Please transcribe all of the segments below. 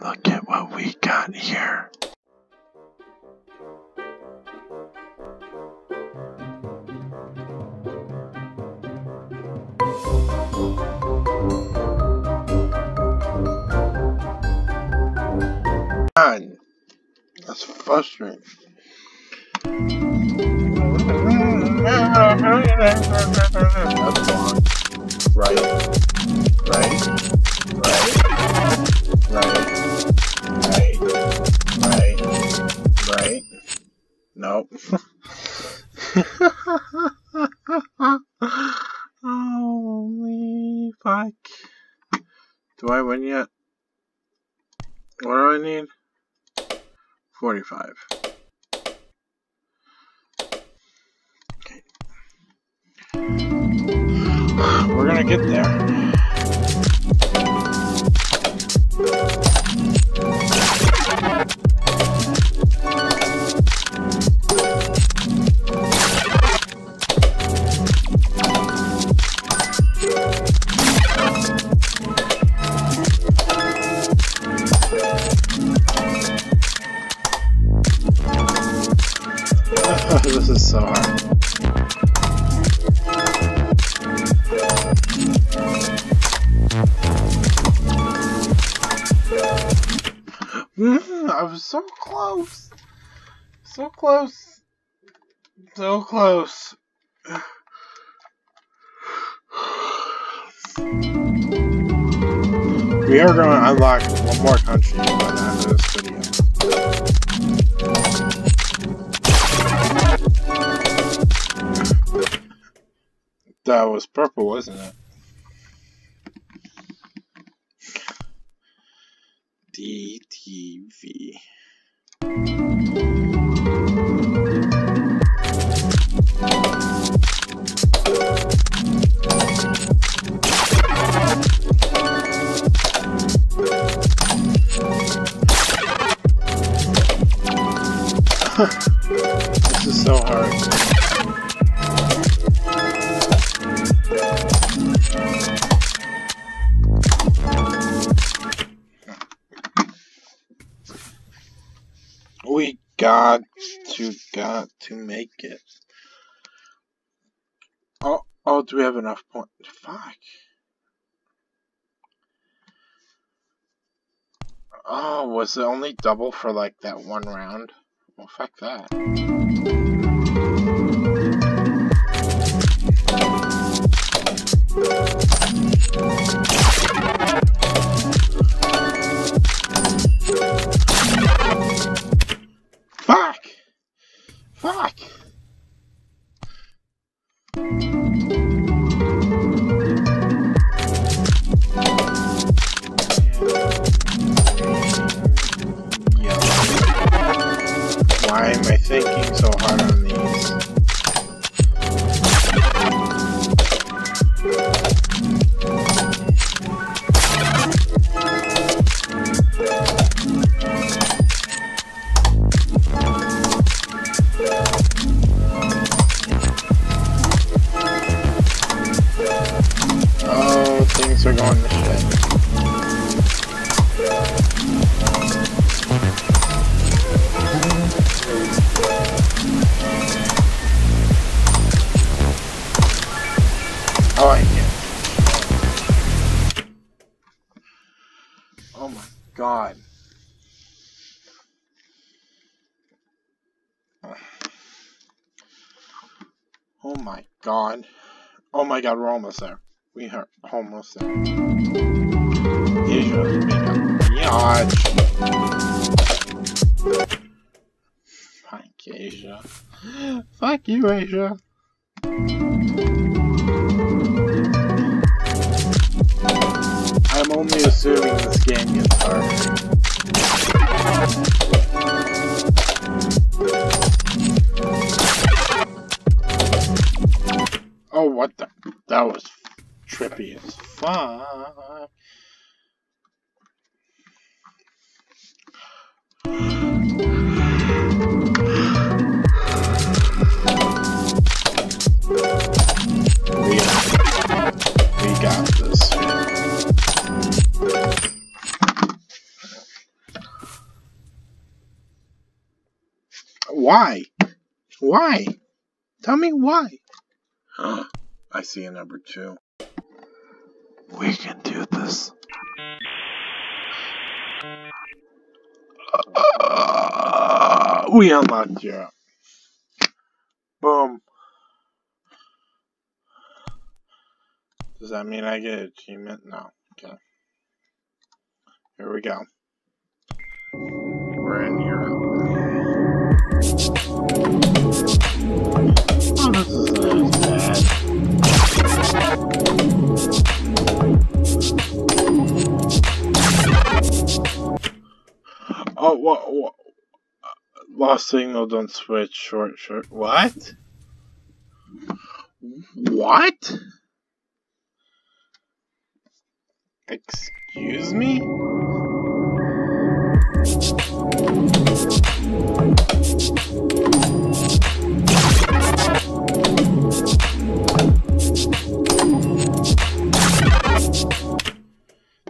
Look at what we got here. God, that's frustrating. That's wrong. Right. Right. Right. Right. Nope. Holy fuck. Do I win yet? What do I need? 45. Okay. We're gonna get there. This is so hard. Mm, I was so close. So close. So close. We are going to unlock one more country by the end of this video. That was purple, wasn't it? DTV. this got to got to make it. Oh oh do we have enough point fuck. Oh, was it only double for like that one round? Well fuck that. Why am I thinking so hard Oh my god. Oh my god, we're almost there. We are almost there. Asia been a biatch. Fuck Asia. Fuck you, Asia. I'm only assuming this game gets hard. what the? That was trippy as fuck. We got, we got this. Why? Why? Tell me why. I see a number two. We can do this. Uh, we unlocked Europe. Boom. Does that mean I get an achievement? No. Okay. Here we go. We're in Europe. Oh, what? what? Lost signal, don't switch, short, short. What? What? Excuse me?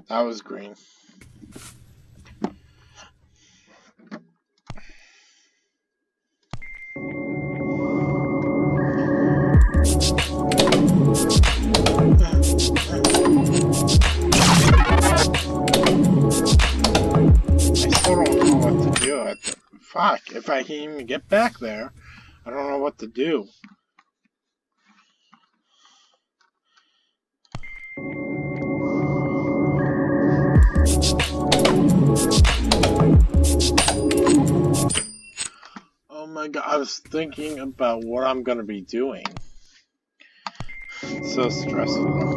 That was green. Fuck, if I can even get back there, I don't know what to do. Oh my god, I was thinking about what I'm gonna be doing. It's so stressful.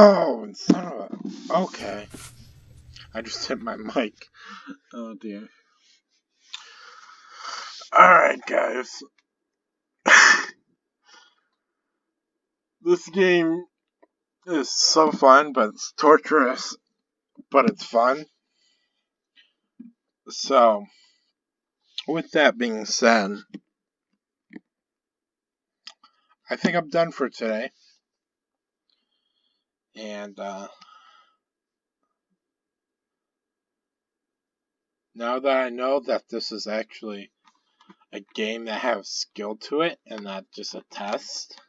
Oh, son of a... Okay. I just hit my mic. Oh, dear. Alright, guys. this game is so fun, but it's torturous, but it's fun. So, with that being said, I think I'm done for today. And uh, now that I know that this is actually a game that has skill to it and not just a test,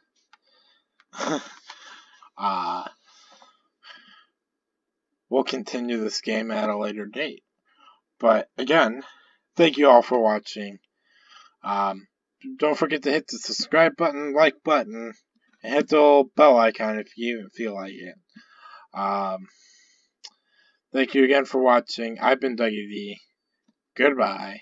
uh, we'll continue this game at a later date. But again, thank you all for watching. Um, don't forget to hit the subscribe button, like button, hit the bell icon if you even feel like it. Um, thank you again for watching. I've been Dougie V. Goodbye.